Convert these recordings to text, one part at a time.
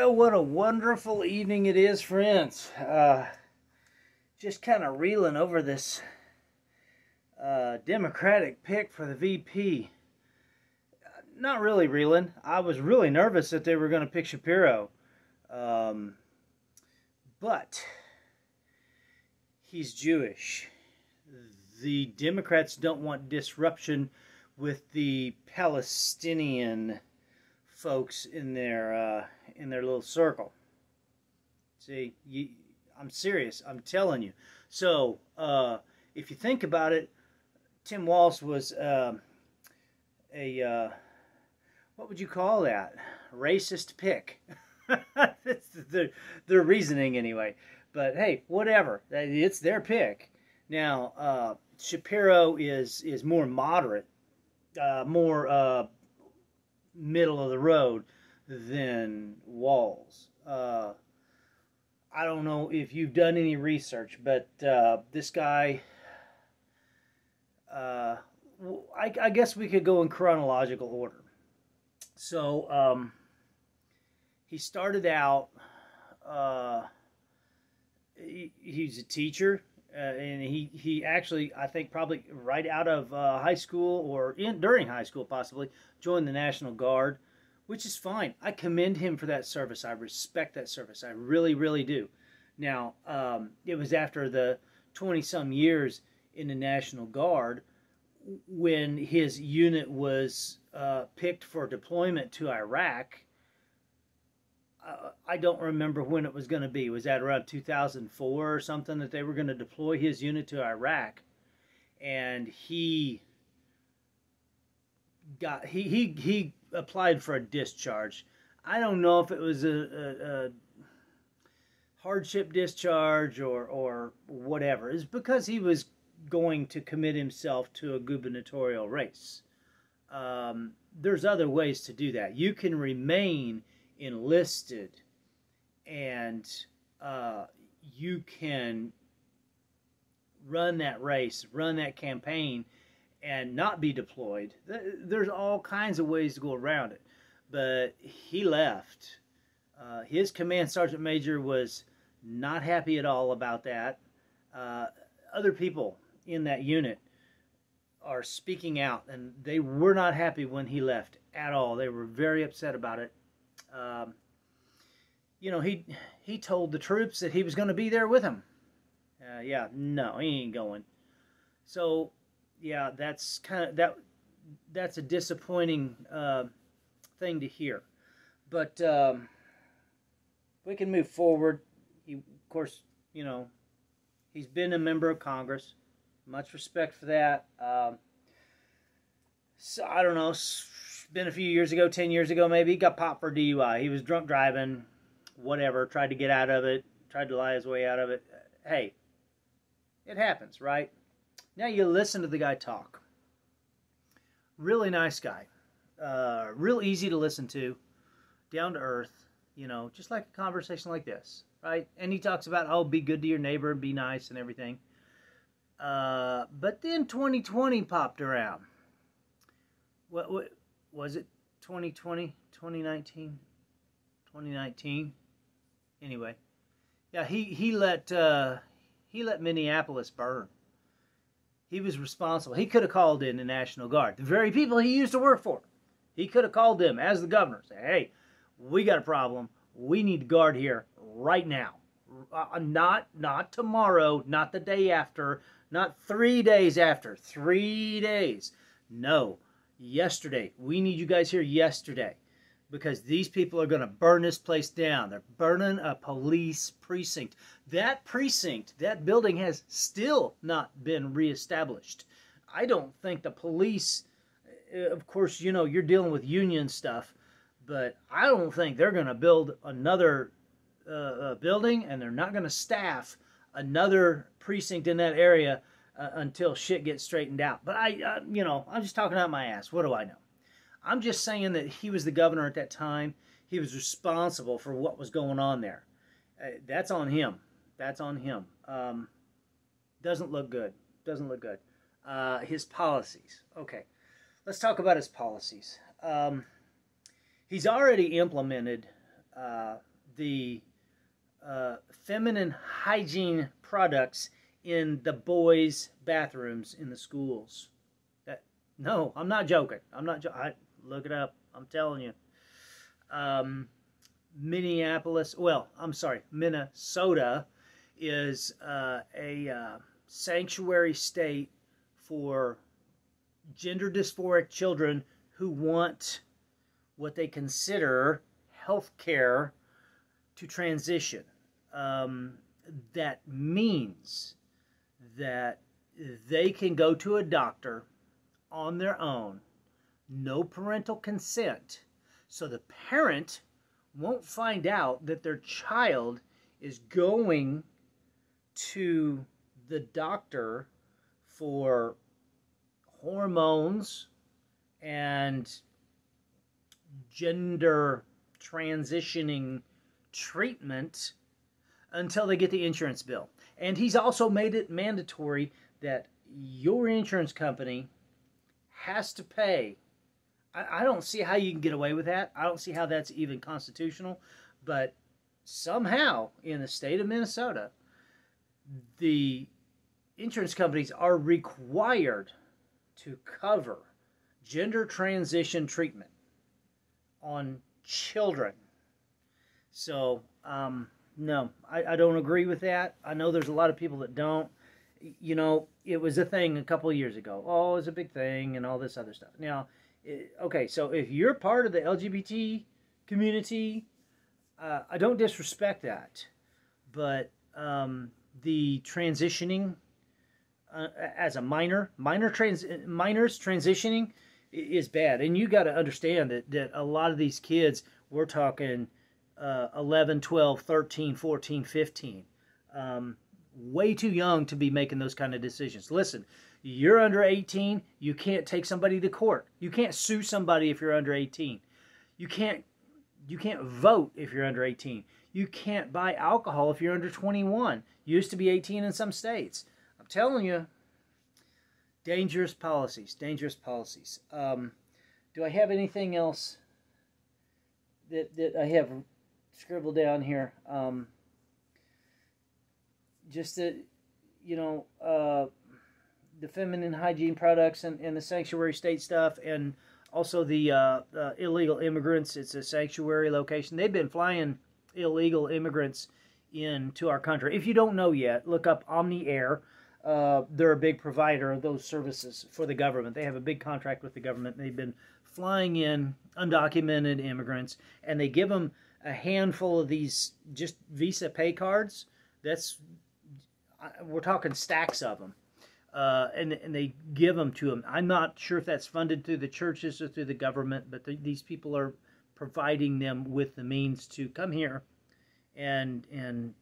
Well, what a wonderful evening it is, friends. Uh, just kind of reeling over this uh, Democratic pick for the VP. Not really reeling. I was really nervous that they were going to pick Shapiro. Um, but he's Jewish. The Democrats don't want disruption with the Palestinian folks in their uh, in their little circle. See, you, I'm serious. I'm telling you. So, uh, if you think about it, Tim Walz was uh, a uh, what would you call that? Racist pick. That's the their reasoning anyway. But hey, whatever. It's their pick. Now, uh, Shapiro is is more moderate, uh, more uh, middle of the road than Walz. Uh, I don't know if you've done any research, but uh, this guy, uh, I, I, guess we could go in chronological order. So um, he started out. Uh, he, he's a teacher, uh, and he he actually I think probably right out of uh, high school or in during high school possibly joined the National Guard which is fine. I commend him for that service. I respect that service. I really, really do. Now, um, it was after the 20 some years in the National Guard when his unit was uh, picked for deployment to Iraq. Uh, I don't remember when it was going to be. Was that around 2004 or something that they were going to deploy his unit to Iraq? And he got he he he applied for a discharge. I don't know if it was a, a, a hardship discharge or or whatever. It's because he was going to commit himself to a gubernatorial race. Um, there's other ways to do that. You can remain enlisted, and uh, you can run that race, run that campaign and not be deployed. There's all kinds of ways to go around it. But he left. Uh, his command sergeant major was not happy at all about that. Uh, other people in that unit are speaking out, and they were not happy when he left at all. They were very upset about it. Um, you know, he he told the troops that he was going to be there with them. Uh, yeah, no, he ain't going. So yeah, that's kind of that. That's a disappointing uh, thing to hear, but um, we can move forward. He, of course, you know, he's been a member of Congress. Much respect for that. Um, so I don't know. Been a few years ago, ten years ago, maybe he got popped for DUI. He was drunk driving, whatever. Tried to get out of it. Tried to lie his way out of it. Hey, it happens, right? Now you listen to the guy talk. Really nice guy. Uh, real easy to listen to. Down to earth. You know, just like a conversation like this, right? And he talks about, oh, be good to your neighbor and be nice and everything. Uh, but then 2020 popped around. What, what was it? 2020, 2019, 2019. Anyway, yeah, he he let uh, he let Minneapolis burn. He was responsible. He could have called in the National Guard, the very people he used to work for. He could have called them as the governor, say, "Hey, we got a problem. We need guard here right now. Uh, not not tomorrow, not the day after, not three days after. Three days. No, yesterday. We need you guys here yesterday." Because these people are going to burn this place down. They're burning a police precinct. That precinct, that building has still not been reestablished. I don't think the police, eh, of course, you know, you're dealing with union stuff, but I don't think they're going to build another uh, uh, building and they're not going to staff another precinct in that area uh, until shit gets straightened out. But I, uh, you know, I'm just talking out my ass. What do I know? I'm just saying that he was the governor at that time. He was responsible for what was going on there. Uh, that's on him. That's on him. Um, doesn't look good. Doesn't look good. Uh, his policies. Okay, let's talk about his policies. Um, he's already implemented uh, the uh, feminine hygiene products in the boys' bathrooms in the schools. That no, I'm not joking. I'm not. Jo- I look it up. I'm telling you. Um, Minneapolis. Well, I'm sorry, Minnesota is uh, a uh, sanctuary state for gender dysphoric children who want what they consider health care to transition. Um, that means that they can go to a doctor on their own, no parental consent, so the parent won't find out that their child is going to the doctor for hormones and gender transitioning treatment until they get the insurance bill. And he's also made it mandatory that your insurance company has to pay. I, I, don't see how you can get away with that. I don't see how that's even constitutional. But somehow in the state of Minnesota, the insurance companies are required to cover gender transition treatment on children. So, um, no, I, I don't agree with that. I know there's a lot of people that don't. You know, it was a thing a couple years ago. Oh, it was a big thing and all this other stuff. Now, okay, so if you're part of the LGBT community, uh, I don't disrespect that, but um, the transitioning uh, as a minor, minor trans, minors transitioning is bad, and you got to understand that that a lot of these kids, we're talking uh, 11, 12, 13, 14, 15, um, way too young to be making those kind of decisions. Listen, you're under 18, you can't take somebody to court. You can't sue somebody if you're under 18. You can't you can't vote if you're under 18. You can't buy alcohol if you're under 21. You Used to be 18 in some states. I'm telling you, dangerous policies, dangerous policies. Um, do I have anything else that, that I have scribbled down here? Um, just that, you know, uh, the feminine hygiene products and, and the sanctuary state stuff and also the uh, uh, illegal immigrants. It's a sanctuary location. They've been flying illegal immigrants into our country. If you don't know yet, look up Omni Air. Uh, they're a big provider of those services for the government. They have a big contract with the government. They've been flying in undocumented immigrants, and they give them a handful of these just Visa pay cards. That's we're talking stacks of them uh, and and they give them to them. I'm not sure if that's funded through the churches or through the government, but the, these people are providing them with the means to come here and and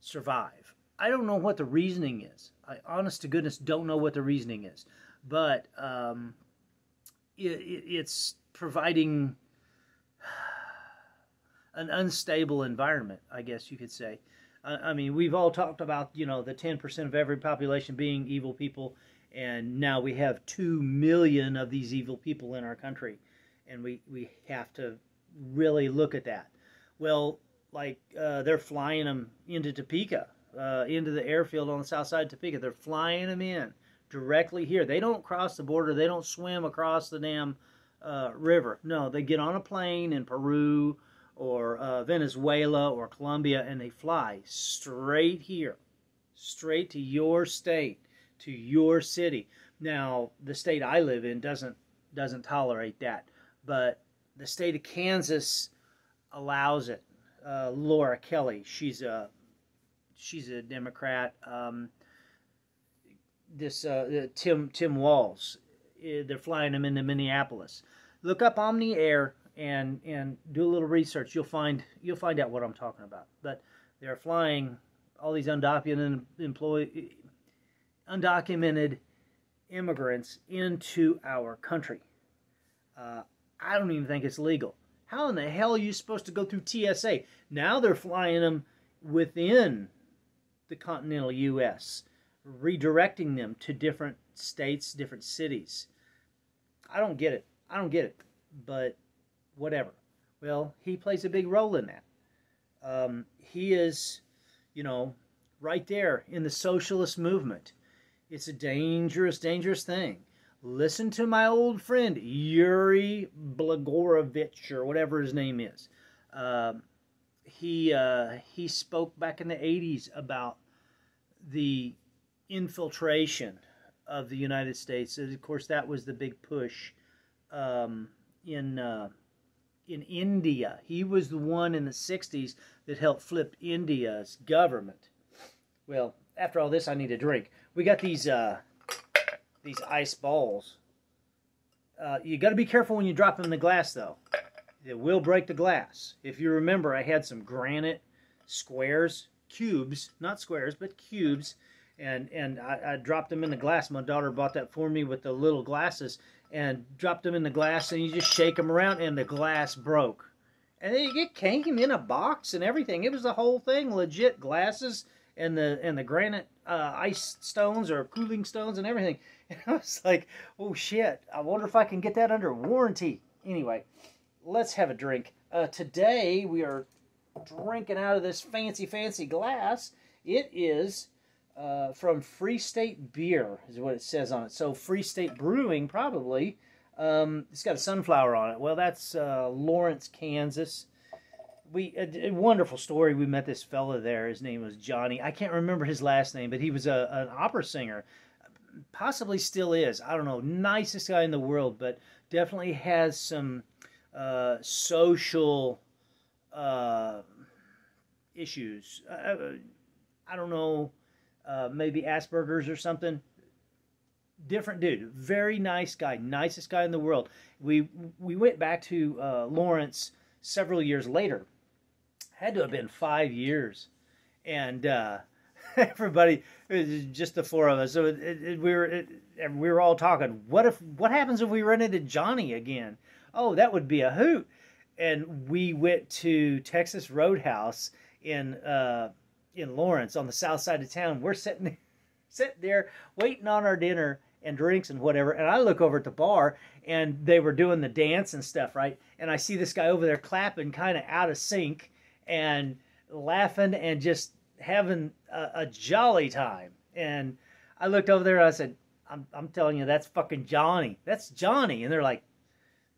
survive. I don't know what the reasoning is. I honest to goodness don't know what the reasoning is, but um, it, it, it's providing an unstable environment, I guess you could say. I mean, we've all talked about, you know, the 10% of every population being evil people, and now we have 2 million of these evil people in our country, and we, we have to really look at that. Well, like, uh, they're flying them into Topeka, uh, into the airfield on the south side of Topeka. They're flying them in directly here. They don't cross the border, they don't swim across the damn uh, river. No, they get on a plane in Peru or uh, Venezuela or Colombia, and they fly straight here, straight to your state, to your city. Now, the state I live in doesn't doesn't tolerate that, but the state of Kansas allows it. Uh, Laura Kelly, she's a she's a Democrat. Um, this uh, Tim Tim Walz, eh, they're flying him into Minneapolis. Look up Omni Air and and do a little research, you'll find you'll find out what I'm talking about. But they're flying all these undocumented employee undocumented immigrants into our country. Uh, I don't even think it's legal. How in the hell are you supposed to go through TSA? Now they're flying them within the continental U.S., redirecting them to different states, different cities. I don't get it. I don't get it. But whatever. Well, he plays a big role in that. Um, he is, you know, right there in the socialist movement. It's a dangerous, dangerous thing. Listen to my old friend Yuri Blagorovich or whatever his name is. Uh, he uh, he spoke back in the 80s about the infiltration of the United States. And of course, that was the big push um, in uh, in India. He was the one in the 60s that helped flip India's government. Well, after all this, I need a drink. We got these uh, these ice balls. Uh, you got to be careful when you drop them in the glass, though. It will break the glass. If you remember, I had some granite squares, cubes, not squares, but cubes, and and I, I dropped them in the glass. My daughter bought that for me with the little glasses, and dropped them in the glass, and you just shake them around, and the glass broke. And it came in a box and everything. It was the whole thing, legit glasses and the and the granite uh, ice stones or cooling stones and everything. And I was like, oh shit! I wonder if I can get that under warranty. Anyway, let's have a drink. Uh, today we are drinking out of this fancy fancy glass. It is uh, from Free State Beer, is what it says on it. So Free State Brewing, probably. Um, it's got a sunflower on it. Well, that's uh, Lawrence, Kansas we a, a, wonderful story. We met this fella there. His name was Johnny. I can't remember his last name, but he was a an opera singer. Possibly still is. I don't know. Nicest guy in the world, but definitely has some uh, social uh, issues. Uh, I don't know. Uh, maybe Asperger's or something. Different dude. Very nice guy. Nicest guy in the world. We we went back to uh, Lawrence several years later had to have been five years, and uh, everybody just the four of us. So it, it, we were it, we were all talking. What if what happens if we run into Johnny again? Oh, that would be a hoot. And we went to Texas Roadhouse in uh, in Lawrence on the south side of town. We're sitting sitting there waiting on our dinner and drinks and whatever. And I look over at the bar and they were doing the dance and stuff, right? And I see this guy over there clapping, kind of out of sync and laughing and just having a, a jolly time. And I looked over there and I said, I'm, I'm telling you, that's fucking Johnny. That's Johnny. And they're like,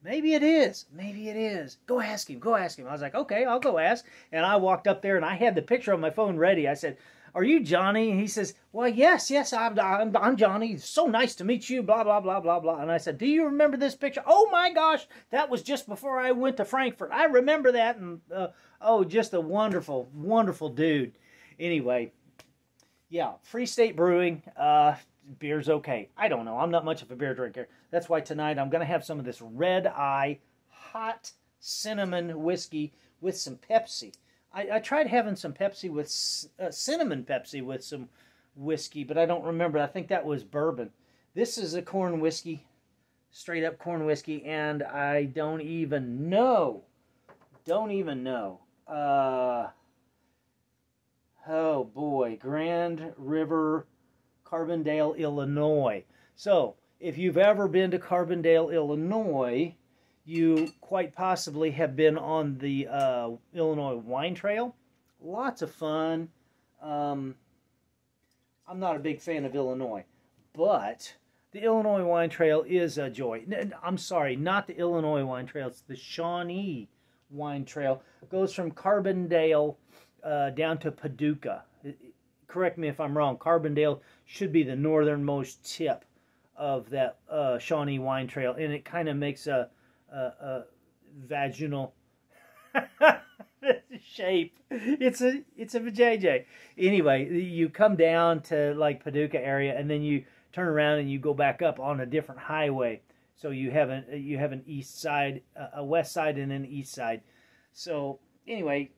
maybe it is. Maybe it is. Go ask him. Go ask him. I was like, okay, I'll go ask. And I walked up there and I had the picture on my phone ready. I said, are you Johnny? And he says, Well, yes, yes, I'm, I'm, I'm Johnny. So nice to meet you, blah, blah, blah, blah, blah. And I said, Do you remember this picture? Oh my gosh, that was just before I went to Frankfurt. I remember that. And uh, oh, just a wonderful, wonderful dude. Anyway, yeah, Free State Brewing. Uh, beer's okay. I don't know. I'm not much of a beer drinker. That's why tonight I'm going to have some of this red eye hot cinnamon whiskey with some Pepsi. I, I tried having some Pepsi with uh, cinnamon Pepsi with some whiskey, but I don't remember. I think that was bourbon. This is a corn whiskey, straight up corn whiskey, and I don't even know. Don't even know. Uh, oh boy, Grand River, Carbondale, Illinois. So, if you've ever been to Carbondale, Illinois, you quite possibly have been on the uh, Illinois Wine Trail. Lots of fun. Um, I'm not a big fan of Illinois, but the Illinois Wine Trail is a joy. I'm sorry, not the Illinois Wine Trail, it's the Shawnee Wine Trail. It goes from Carbondale uh, down to Paducah. Correct me if I'm wrong. Carbondale should be the northernmost tip of that uh, Shawnee Wine Trail, and it kind of makes a a vaginal shape. It's a it's a JJ. Anyway, you come down to like Paducah area, and then you turn around and you go back up on a different highway. So you have an you have an east side, a west side, and an east side. So anyway,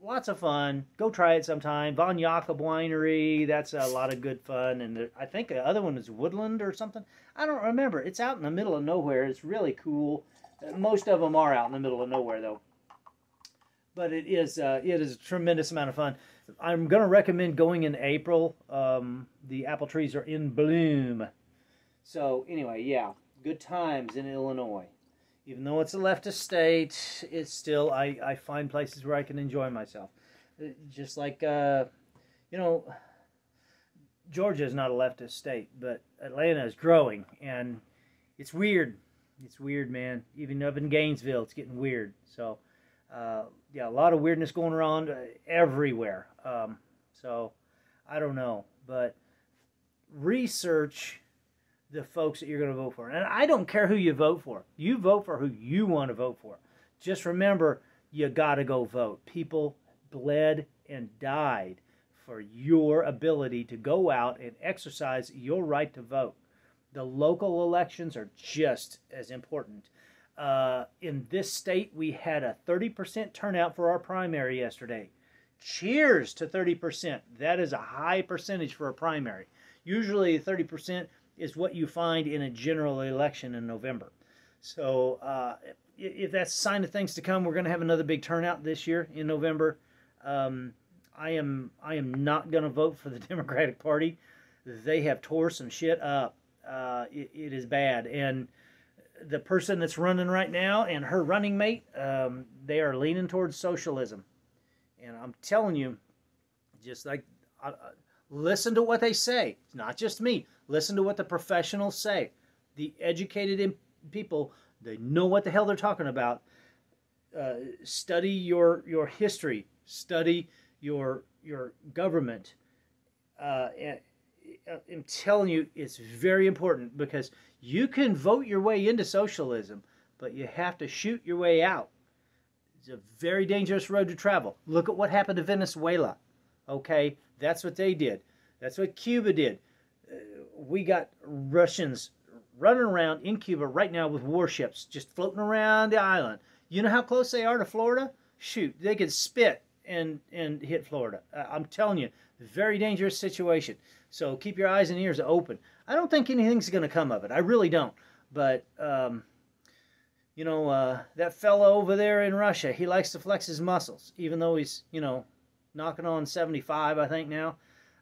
lots of fun. Go try it sometime. Von Jakob Winery, that's a lot of good fun. And the, I think the other one is Woodland or something. I don't remember. It's out in the middle of nowhere. It's really cool. Most of them are out in the middle of nowhere, though. But it is uh, it is a tremendous amount of fun. I'm going to recommend going in April. Um, the apple trees are in bloom. So anyway, yeah, good times in Illinois. Even though it's a leftist state, it's still I, I find places where I can enjoy myself. Uh, just like uh, you know, Georgia is not a leftist state, but Atlanta is growing, and it's weird. It's weird, man. Even up in Gainesville, it's getting weird. So, uh, yeah, a lot of weirdness going around uh, everywhere. Um, so, I don't know, but research the folks that you're going to vote for. And I don't care who you vote for. You vote for who you want to vote for. Just remember, you got to go vote. People bled and died for your ability to go out and exercise your right to vote. The local elections are just as important. Uh, in this state, we had a 30% turnout for our primary yesterday. Cheers to 30%. That is a high percentage for a primary. Usually, 30% is what you find in a general election in November. So, uh, if that's a sign of things to come, we're going to have another big turnout this year in November. Um, I am I am not going to vote for the Democratic Party. They have tore some shit up. Uh, it, it is bad, and the person that's running right now and her running mate, um, they are leaning towards socialism. And I'm telling you, just like uh, listen to what they say. It's not just me. Listen to what the professionals say. The educated people, they know what the hell they're talking about. Uh, study your your history. Study your your government. Uh, and uh, I'm telling you, it's very important because you can vote your way into socialism, but you have to shoot your way out. It's a very dangerous road to travel. Look at what happened to Venezuela. Okay, that's what they did. That's what Cuba did. Uh, we got Russians running around in Cuba right now with warships just floating around the island. You know how close they are to Florida? Shoot, they could spit and and hit Florida. Uh, I'm telling you, very dangerous situation. So keep your eyes and ears open. I don't think anything's going to come of it. I really don't. But um, you know uh, that fellow over there in Russia, he likes to flex his muscles, even though he's you know knocking on 75, I think now.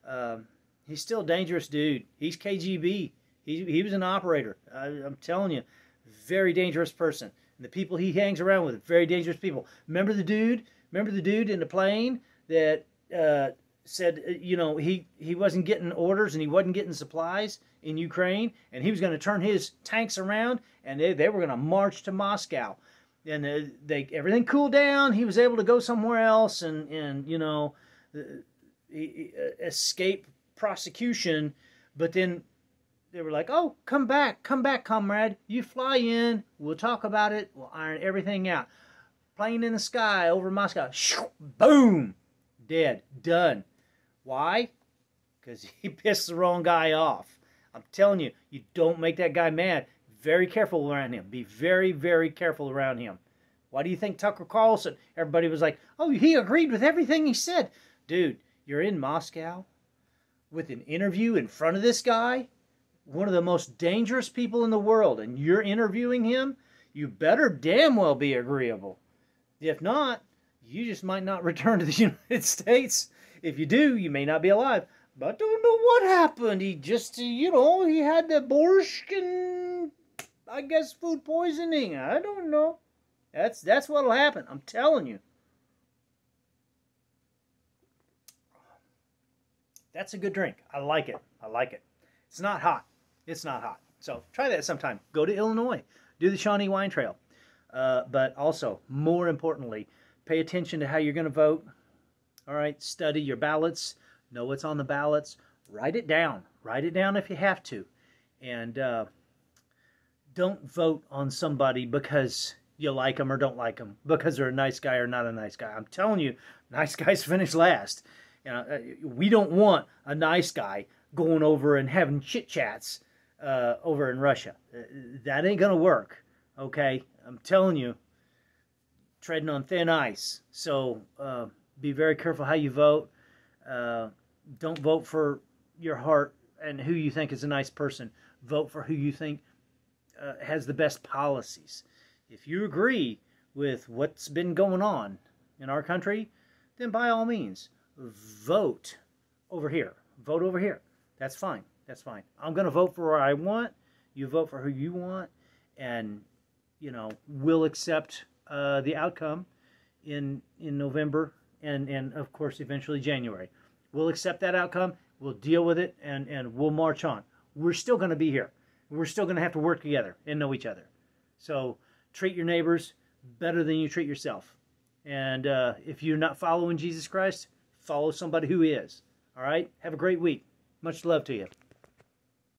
Um, he's still a dangerous dude. He's KGB. He, he was an operator. I, I'm telling you, very dangerous person. And the people he hangs around with, very dangerous people. Remember the dude Remember the dude in the plane that uh, said, uh, you know, he, he wasn't getting orders and he wasn't getting supplies in Ukraine, and he was going to turn his tanks around and they, they were going to march to Moscow. And uh, they everything cooled down. He was able to go somewhere else and, and you know, uh, escape prosecution. But then they were like, "Oh, come back, come back, comrade. You fly in. We'll talk about it. We'll iron everything out." plane in the sky over Moscow. Boom! Dead. Done. Why? Because he pissed the wrong guy off. I'm telling you, you don't make that guy mad. Very careful around him. Be very, very careful around him. Why do you think Tucker Carlson? Everybody was like, oh, he agreed with everything he said. Dude, you're in Moscow with an interview in front of this guy, one of the most dangerous people in the world, and you're interviewing him. You better damn well be agreeable. If not, you just might not return to the United States. If you do, you may not be alive. But I don't know what happened. He just, you know, he had the borscht and I guess food poisoning. I don't know. That's that's what'll happen. I'm telling you. That's a good drink. I like it. I like it. It's not hot. It's not hot. So try that sometime. Go to Illinois. Do the Shawnee Wine Trail. Uh, but also, more importantly, pay attention to how you're going to vote. All right, study your ballots, know what's on the ballots, write it down. Write it down if you have to. And uh, don't vote on somebody because you like them or don't like them, because they're a nice guy or not a nice guy. I'm telling you, nice guys finish last. You know, uh, we don't want a nice guy going over and having chit chats uh, over in Russia. Uh, that ain't to work. Okay, I'm telling you, treading on thin ice. So uh, be very careful how you vote. Uh, don't vote for your heart and who you think is a nice person. Vote for who you think uh, has the best policies. If you agree with what's been going on in our country, then by all means, vote over here. Vote over here. That's fine. That's fine. I'm going to vote for where I want. You vote for who you want. And you know, we'll accept uh, the outcome in in November and and of course eventually January. We'll accept that outcome. We'll deal with it and and we'll march on. We're still going to be here. We're still going to have to work together and know each other. So treat your neighbors better than you treat yourself. And uh, if you're not following Jesus Christ, follow somebody who is. All right. Have a great week. Much love to you.